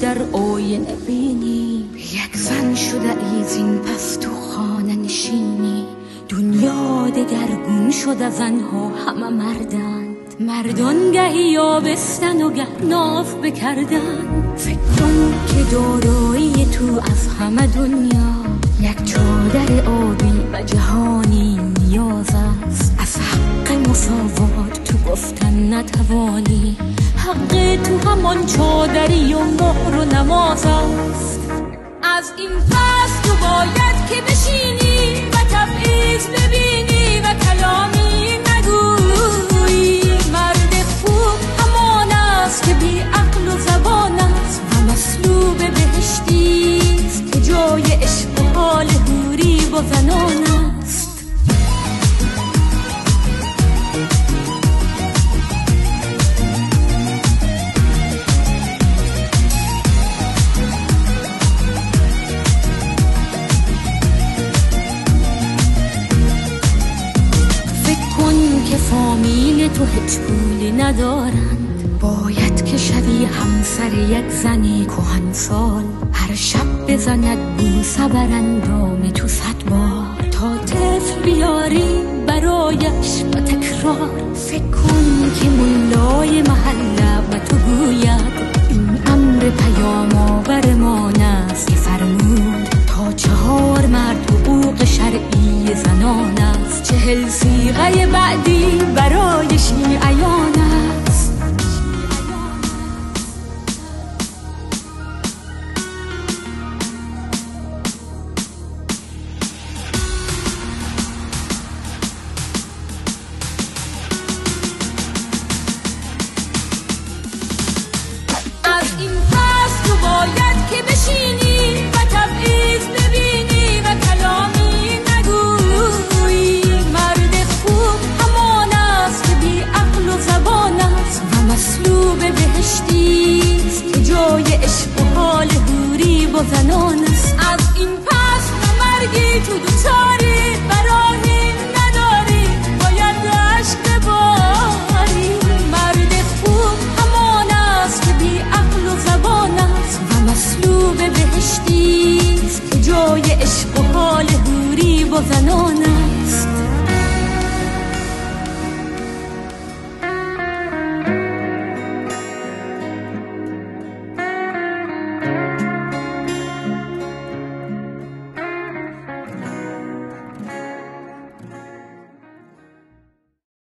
در آینه بینی. یک زن شده ایزین پس تو خانه نشینی. دنیا دگرگون شده زنها همه مردند. مردان گهی آبستن و گه ناف بکردن فکر کن که دارایی تو از همه دنیا. یک چادر آبی و جهانی همان چادری و مهر و نماز است. از این پس تو باید که بشینی و تبعیض ببینی و کلامی نگویی. مرد خوب همان است که بی عقل و زبان است و مسلوب بهشتی است. که جای عشق حال هوری با زنان تو هیچ پولی ندارند. باید که شوی همسر یک زنی کهن سال هر شب بزند بوسه بر اندام تو صد بار. تا طفل بیاری برایش و تکرار. فکر کن که ملای محله زنان است. از این پس به مرگی تو دوچاری براهی نداری. باید عشق بباری مرد خوب همان است که بی عقل و زبان است و مسلوب بهشتی است. که جای عشق و حال هوری با زنان